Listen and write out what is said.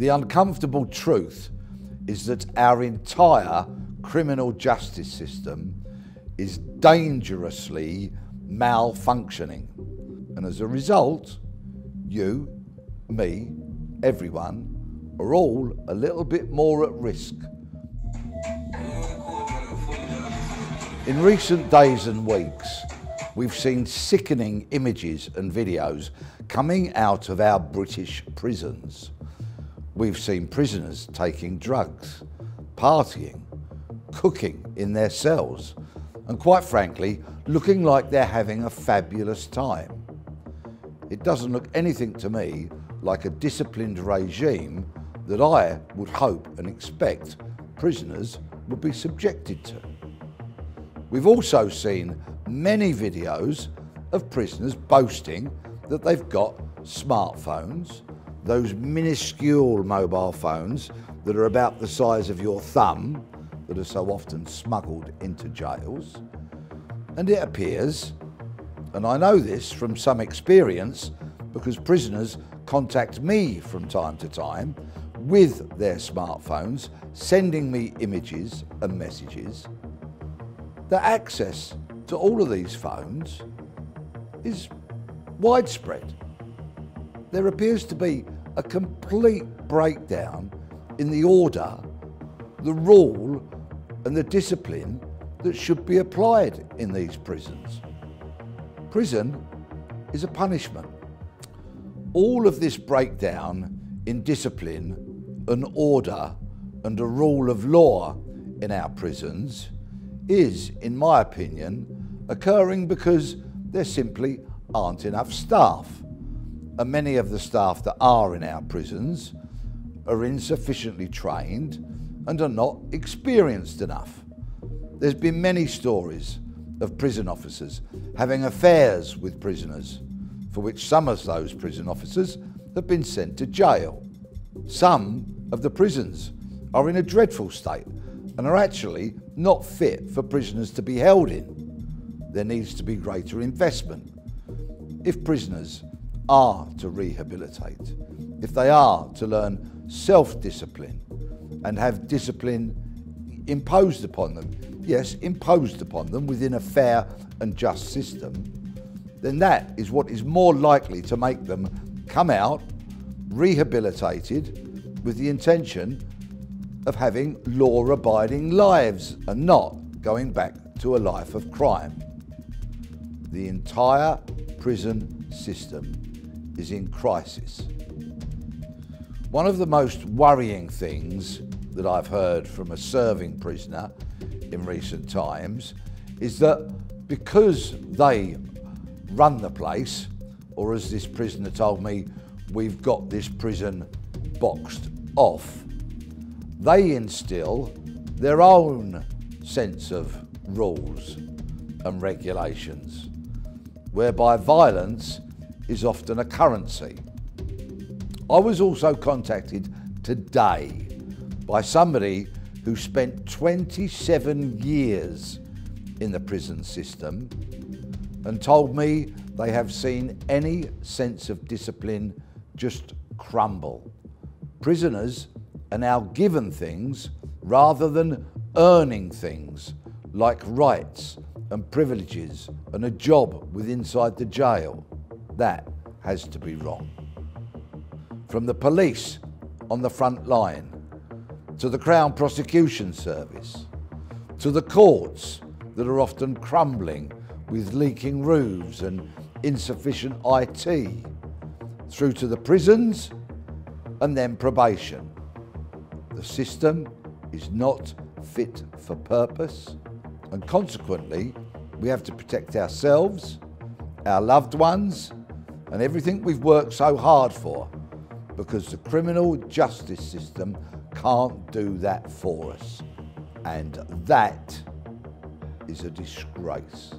The uncomfortable truth is that our entire criminal justice system is dangerously malfunctioning. And as a result, you, me, everyone, are all a little bit more at risk. In recent days and weeks, we've seen sickening images and videos coming out of our British prisons. We've seen prisoners taking drugs, partying, cooking in their cells, and quite frankly, looking like they're having a fabulous time. It doesn't look anything to me like a disciplined regime that I would hope and expect prisoners would be subjected to. We've also seen many videos of prisoners boasting that they've got smartphones, those minuscule mobile phones that are about the size of your thumb that are so often smuggled into jails. And it appears, and I know this from some experience because prisoners contact me from time to time with their smartphones, sending me images and messages. The access to all of these phones is widespread there appears to be a complete breakdown in the order, the rule, and the discipline that should be applied in these prisons. Prison is a punishment. All of this breakdown in discipline and order and a rule of law in our prisons is, in my opinion, occurring because there simply aren't enough staff and many of the staff that are in our prisons are insufficiently trained and are not experienced enough. There's been many stories of prison officers having affairs with prisoners, for which some of those prison officers have been sent to jail. Some of the prisons are in a dreadful state and are actually not fit for prisoners to be held in. There needs to be greater investment. If prisoners are to rehabilitate, if they are to learn self discipline and have discipline imposed upon them, yes, imposed upon them within a fair and just system, then that is what is more likely to make them come out rehabilitated with the intention of having law abiding lives and not going back to a life of crime. The entire prison system is in crisis. One of the most worrying things that I've heard from a serving prisoner in recent times is that because they run the place, or as this prisoner told me, we've got this prison boxed off, they instill their own sense of rules and regulations, whereby violence is often a currency. I was also contacted today by somebody who spent 27 years in the prison system and told me they have seen any sense of discipline just crumble. Prisoners are now given things rather than earning things like rights and privileges and a job with inside the jail. That has to be wrong. From the police on the front line, to the Crown Prosecution Service, to the courts that are often crumbling with leaking roofs and insufficient IT, through to the prisons and then probation. The system is not fit for purpose, and consequently, we have to protect ourselves, our loved ones, and everything we've worked so hard for because the criminal justice system can't do that for us. And that is a disgrace.